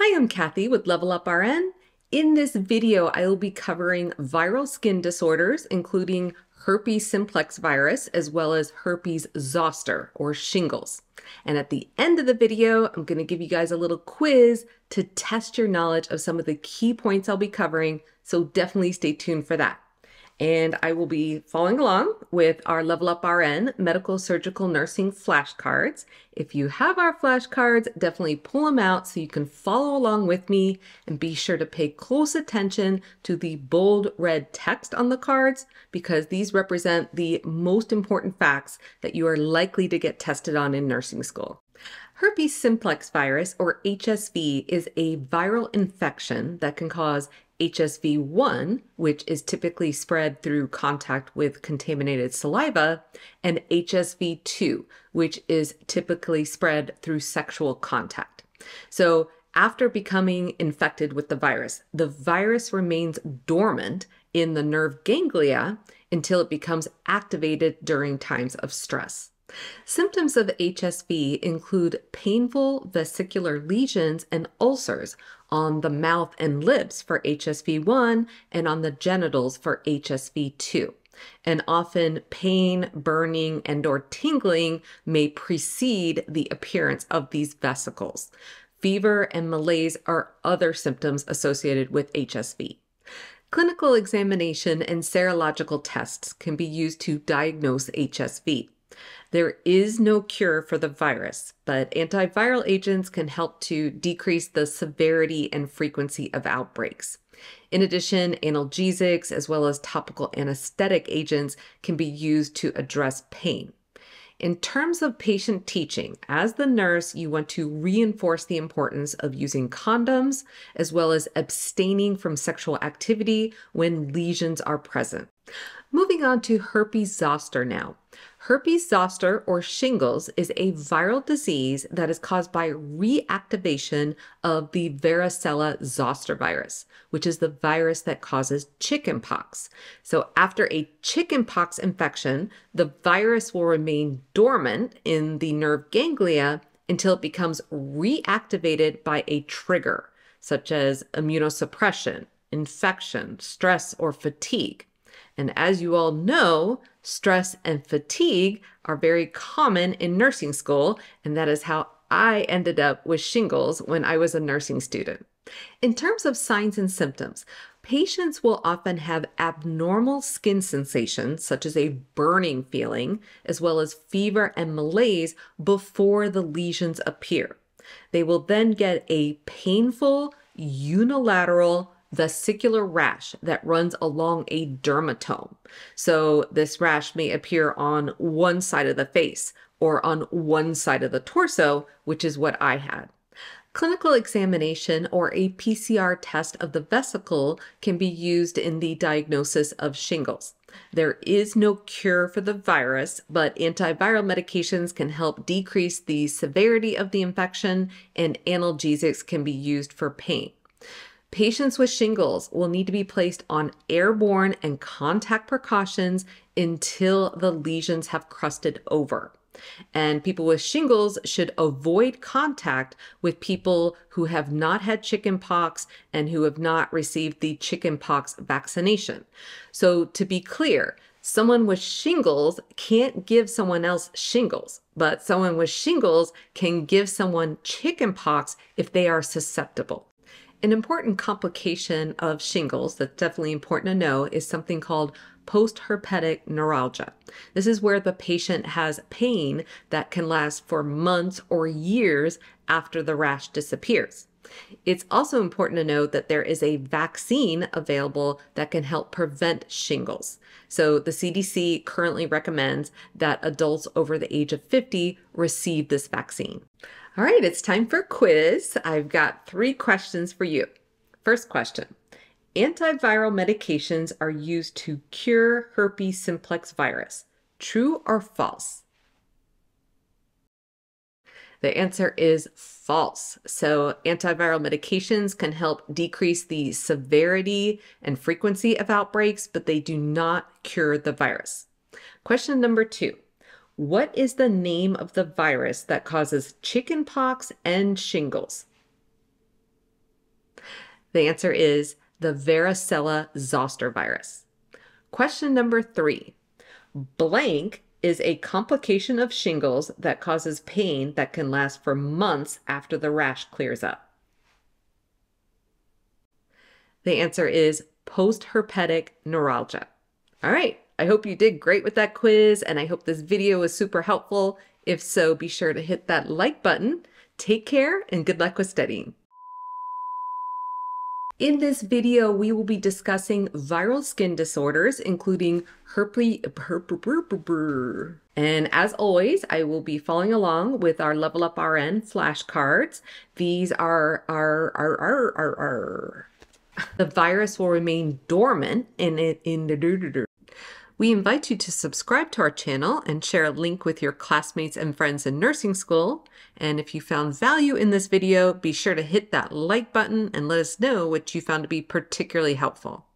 Hi, I'm Cathy with Level Up RN. In this video, I will be covering viral skin disorders, including herpes simplex virus, as well as herpes zoster or shingles. And at the end of the video, I'm going to give you guys a little quiz to test your knowledge of some of the key points I'll be covering, so definitely stay tuned for that and I will be following along with our Level Up RN medical surgical nursing flashcards. If you have our flashcards, definitely pull them out so you can follow along with me and be sure to pay close attention to the bold red text on the cards because these represent the most important facts that you are likely to get tested on in nursing school. Herpes simplex virus, or HSV, is a viral infection that can cause HSV1, which is typically spread through contact with contaminated saliva, and HSV2, which is typically spread through sexual contact. So, after becoming infected with the virus, the virus remains dormant in the nerve ganglia until it becomes activated during times of stress. Symptoms of HSV include painful vesicular lesions and ulcers on the mouth and lips for HSV1 and on the genitals for HSV2. And often pain, burning, and or tingling may precede the appearance of these vesicles. Fever and malaise are other symptoms associated with HSV. Clinical examination and serological tests can be used to diagnose HSV. There is no cure for the virus, but antiviral agents can help to decrease the severity and frequency of outbreaks. In addition, analgesics as well as topical anesthetic agents can be used to address pain. In terms of patient teaching, as the nurse, you want to reinforce the importance of using condoms as well as abstaining from sexual activity when lesions are present. Moving on to herpes zoster now. Herpes zoster or shingles is a viral disease that is caused by reactivation of the varicella zoster virus, which is the virus that causes chickenpox. So after a chickenpox infection, the virus will remain dormant in the nerve ganglia until it becomes reactivated by a trigger, such as immunosuppression, infection, stress, or fatigue. And as you all know, stress and fatigue are very common in nursing school, and that is how I ended up with shingles when I was a nursing student. In terms of signs and symptoms, patients will often have abnormal skin sensations, such as a burning feeling, as well as fever and malaise before the lesions appear. They will then get a painful, unilateral, vesicular rash that runs along a dermatome. So this rash may appear on one side of the face or on one side of the torso, which is what I had. Clinical examination or a PCR test of the vesicle can be used in the diagnosis of shingles. There is no cure for the virus, but antiviral medications can help decrease the severity of the infection, and analgesics can be used for pain. Patients with shingles will need to be placed on airborne and contact precautions until the lesions have crusted over. And people with shingles should avoid contact with people who have not had chickenpox and who have not received the chickenpox vaccination. So, to be clear, someone with shingles can't give someone else shingles, but someone with shingles can give someone chickenpox if they are susceptible. An important complication of shingles that's definitely important to know is something called postherpetic neuralgia. This is where the patient has pain that can last for months or years after the rash disappears. It's also important to note that there is a vaccine available that can help prevent shingles. So the CDC currently recommends that adults over the age of 50 receive this vaccine. All right, it's time for a quiz. I've got three questions for you. First question Antiviral medications are used to cure herpes simplex virus. True or false? The answer is false. So, antiviral medications can help decrease the severity and frequency of outbreaks, but they do not cure the virus. Question number two what is the name of the virus that causes chickenpox and shingles? The answer is the varicella zoster virus. Question number three. Blank is a complication of shingles that causes pain that can last for months after the rash clears up. The answer is postherpetic neuralgia. All right, I hope you did great with that quiz and I hope this video was super helpful. If so, be sure to hit that like button. Take care and good luck with studying. In this video, we will be discussing viral skin disorders, including herpes. And as always, I will be following along with our Level Up RN flashcards. These are our, our, our, our, our. The virus will remain dormant in, it in the we invite you to subscribe to our channel and share a link with your classmates and friends in nursing school. And if you found value in this video, be sure to hit that like button and let us know what you found to be particularly helpful.